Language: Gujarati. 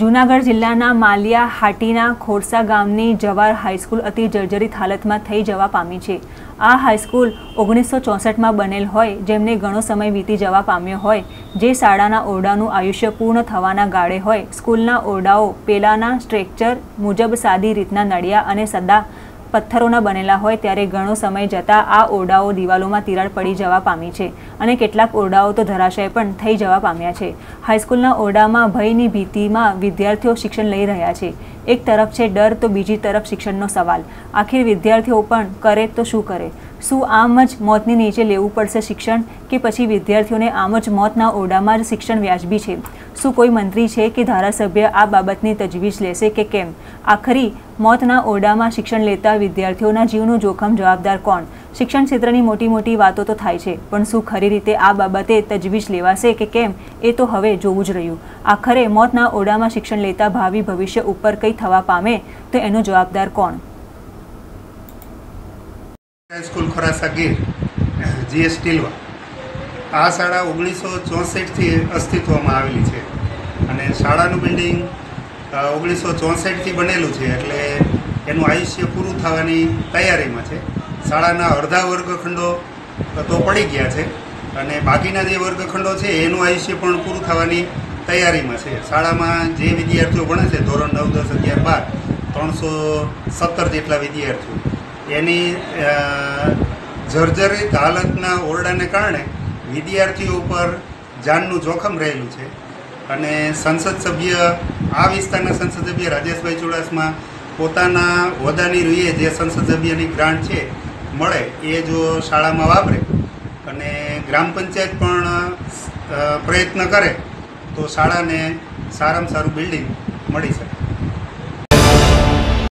જૂનાગઢ જિલ્લાના માલિયા હાટીના ખોરસા ગામની જવાહર હાઈસ્કૂલ અતિ જર્જરિત હાલતમાં થઈ જવા પામી છે. આ હાઈસ્કૂલ ઓગણીસો ચોસઠમાં બનેલ હોય, જેમને ઘણો સમય વીતી જવા પામ્યો હોય, જે શાળાના ઓરડાનું આયુષ્ય પૂર્ણ થવાના ગાળે હોય, સ્કૂલના ઓરડાઓ પેલાના સ્ટ્રેકચર મુજબ સાદી રીતના નળિયા અને સદા પથ્થરોના બનેલા હોય ત્યારે ઘણો સમય જતાં આ ઓરડાઓ દિવાલોમાં તિરાડ પડી જવા પામી છે અને કેટલાક ઓરડાઓ તો ધરાશય પણ થઈ જવા પામ્યા છે. હાઈસ્કૂલના ઓરડામાં ભયની ભીતિમાં વિદ્યાર્થીઓ શિક્ષણ લઈ રહ્યા છે. એક તરફ છે ડર તો બીજી તરફ શિક્ષણનો સવાલ. આખિર વિદ્યાર્થીઓ પણ કરે તો શું કરે? શું આમ જ મોતની નીચે લેવું પડશે શિક્ષણ? કે પછી વિદ્યાર્થીઓને આમ જ મોતના ઓરડામાં જ શિક્ષણ વ્યાજબી છે? શું કોઈ મંત્રી છે કે ધારાસભ્ય આ બાબતની તજવીજ લેશે કે કેમ? આખરી મોતના ઓરડામાં શિક્ષણ લેતા વિદ્યાર્થીઓના જીવનું જોખમ જવાબદાર કોણ? શિક્ષણ ક્ષેત્રની મોટી મોટી વાતો તો થાય છે, પણ શું ખરી રીતે આ બાબતે તજવીજ લેવાશે કે કેમ? એ તો હવે જોવું જ રહ્યું. આખરે મોતના ઓરડામાં શિક્ષણ લેતા ભાવિ ભવિષ્ય ઉપર કંઈ થવા પામે, તો એનો જવાબદાર કોણ? સ્કૂલ ખોરાસા ગીર જીએસ ટીલવા. આ શાળા ઓગણીસો ચોસઠથી અસ્તિત્વમાં આવેલી છે. અને શાળાનું બિલ્ડિંગ ઓગણીસો ચોસઠથી બનેલું છે, એટલે એનું આયુષ્ય પૂરું થવાની તૈયારીમાં છે. શાળાના અડધા વર્ગખંડો તો પડી ગયા છે અને બાકીના જે વર્ગખંડો છે, એનું આયુષ્ય પણ પૂરું થવાની તૈયારીમાં છે. શાળામાં જે વિદ્યાર્થીઓ ભણે છે, ધોરણ નવ, દસ, અગિયાર, બાર, ત્રણસો સત્તર જેટલા વિદ્યાર્થીઓ. એની જર્જરિત હાલતના ઓરડાને કારણે વિદ્યાર્થીઓ ઉપર જાનનું જોખમ રહેલું છે. અને સંસદ સભ્ય, આ વિસ્તારના સંસદ સભ્ય રાજેશભાઈ ચુડાસમા પોતાના હોદ્દાની રૂએ જે સંસદ સભ્યની ગ્રાન્ટ છે, મળે એ જો શાળામાં વાપરે અને ગ્રામ પંચાયત પણ પ્રયત્ન કરે તો શાળાને સારામાં સારું બિલ્ડિંગ મળી શકે.